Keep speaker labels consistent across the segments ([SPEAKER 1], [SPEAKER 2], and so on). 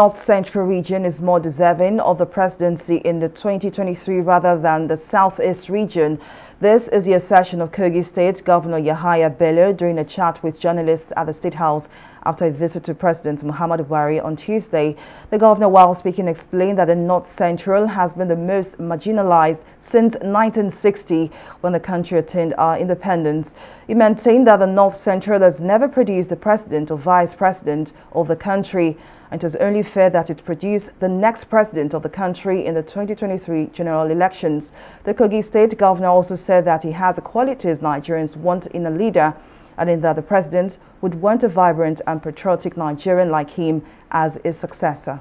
[SPEAKER 1] North Central region is more deserving of the presidency in the 2023 rather than the Southeast region. This is the assertion of Kogi State Governor Yahaya Bello during a chat with journalists at the State House after a visit to President Muhammad Buhari on Tuesday. The governor, while speaking, explained that the North Central has been the most marginalized since 1960 when the country attained our independence. He maintained that the North Central has never produced the president or vice president of the country it was only fair that it produce the next president of the country in the 2023 general elections. The Kogi state governor also said that he has the qualities Nigerians want in a leader adding that the president would want a vibrant and patriotic Nigerian like him as his successor.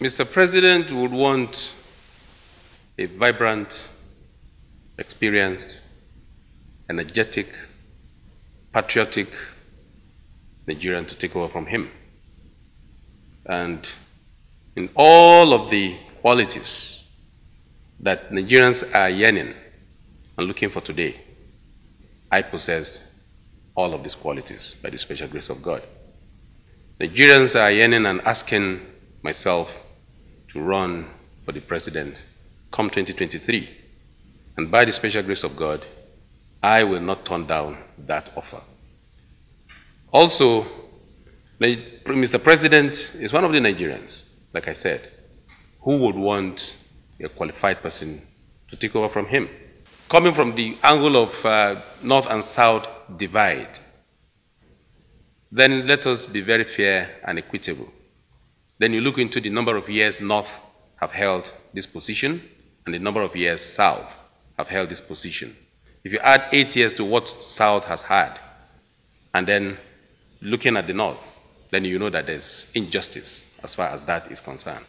[SPEAKER 2] Mr. President would want a vibrant, experienced, energetic, patriotic Nigerian to take over from him. And in all of the qualities that Nigerians are yearning and looking for today, I possess all of these qualities by the special grace of God. Nigerians are yearning and asking myself to run for the president come 2023. And by the special grace of God, I will not turn down that offer. Also, Mr. President is one of the Nigerians, like I said, who would want a qualified person to take over from him. Coming from the angle of uh, North and South divide, then let us be very fair and equitable. Then you look into the number of years North have held this position and the number of years South have held this position. If you add eight years to what South has had, and then looking at the North, then you know that there's injustice as far as that is concerned.